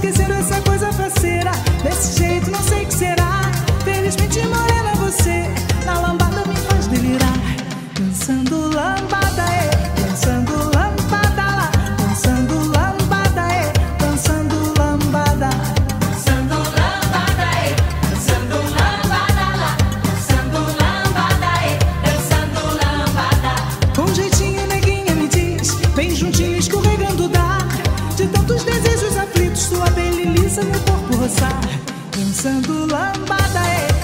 que será Dançando lambada, é.